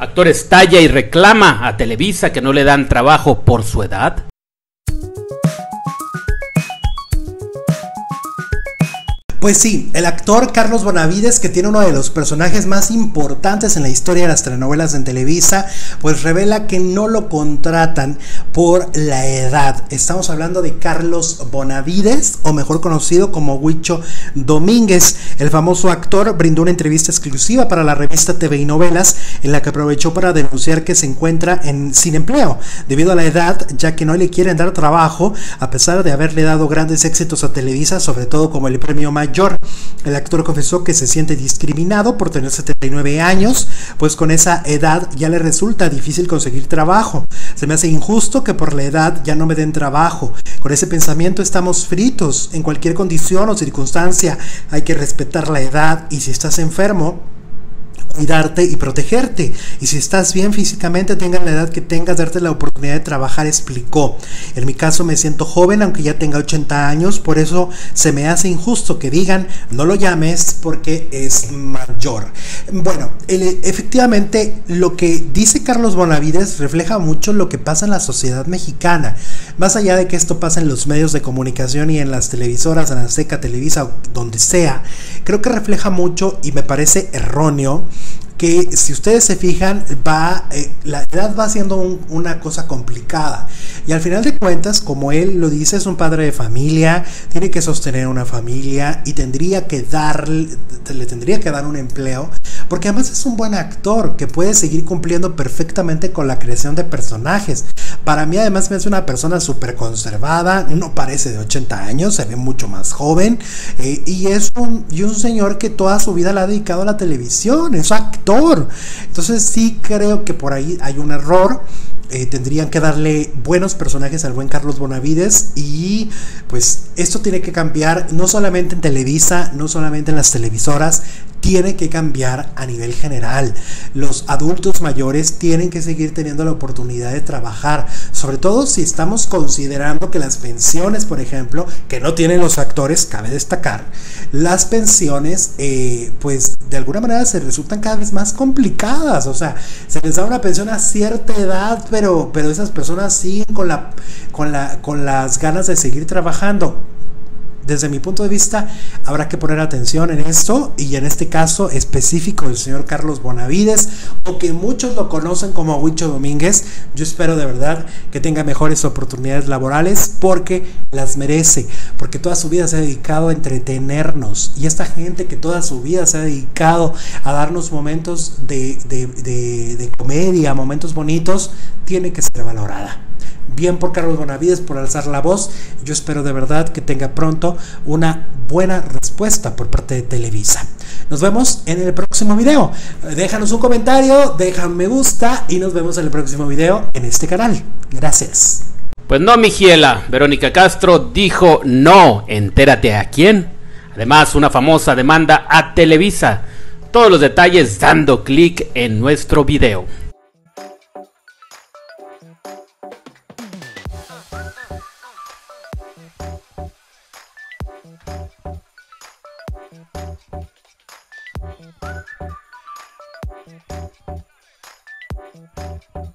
Actor estalla y reclama a Televisa que no le dan trabajo por su edad. Pues sí, el actor Carlos Bonavides, que tiene uno de los personajes más importantes en la historia de las telenovelas en Televisa, pues revela que no lo contratan por la edad. Estamos hablando de Carlos Bonavides, o mejor conocido como Huicho Domínguez. El famoso actor brindó una entrevista exclusiva para la revista TV y Novelas, en la que aprovechó para denunciar que se encuentra en, sin empleo debido a la edad, ya que no le quieren dar trabajo, a pesar de haberle dado grandes éxitos a Televisa, sobre todo como el premio mayor el actor confesó que se siente discriminado por tener 79 años, pues con esa edad ya le resulta difícil conseguir trabajo. Se me hace injusto que por la edad ya no me den trabajo. Con ese pensamiento estamos fritos. En cualquier condición o circunstancia hay que respetar la edad y si estás enfermo, cuidarte y protegerte. Y si estás bien físicamente, tengas la edad que tengas, darte la oportunidad de trabajar, explicó. En mi caso me siento joven, aunque ya tenga 80 años, por eso se me hace injusto que digan, no lo llames porque es mayor. Bueno, efectivamente lo que dice Carlos Bonavides refleja mucho lo que pasa en la sociedad mexicana. Más allá de que esto pasa en los medios de comunicación y en las televisoras, en la Seca, Televisa, donde sea, creo que refleja mucho y me parece erróneo que si ustedes se fijan, va, eh, la edad va siendo una cosa complicada. Y al final de cuentas, como él lo dice, es un padre de familia, tiene que sostener una familia y tendría que darle, le tendría que dar un empleo, porque además es un buen actor que puede seguir cumpliendo perfectamente con la creación de personajes. Para mí además me hace una persona súper conservada, no parece de 80 años, se ve mucho más joven eh, y, es un, y un señor que toda su vida la ha dedicado a la televisión, es actor entonces sí creo que por ahí hay un error. Eh, tendrían que darle buenos personajes al buen Carlos Bonavides y pues esto tiene que cambiar no solamente en Televisa, no solamente en las televisoras, tiene que cambiar a nivel general. Los adultos mayores tienen que seguir teniendo la oportunidad de trabajar, sobre todo si estamos considerando que las pensiones, por ejemplo, que no tienen los actores, cabe destacar, las pensiones, eh, pues de alguna manera se resultan cada vez más complicadas. O sea, se les da una pensión a cierta edad, pero, pero esas personas siguen con, la, con, la, con las ganas de seguir trabajando desde mi punto de vista, habrá que poner atención en esto y en este caso específico del señor Carlos Bonavides, o que muchos lo conocen como Huicho Domínguez. Yo espero de verdad que tenga mejores oportunidades laborales porque las merece, porque toda su vida se ha dedicado a entretenernos y esta gente que toda su vida se ha dedicado a darnos momentos de, de comedia, momentos bonitos, tiene que ser valorada bien por Carlos Bonavides por alzar la voz. Yo espero de verdad que tenga pronto una buena respuesta por parte de Televisa. Nos vemos en el próximo video. Déjanos un comentario, deja un me gusta y nos vemos en el próximo video en este canal. Gracias. Pues no, Mijiela. Verónica Castro dijo no. Entérate a quién. Además, una famosa demanda a Televisa. Todos los detalles dando clic en nuestro video. Thank you.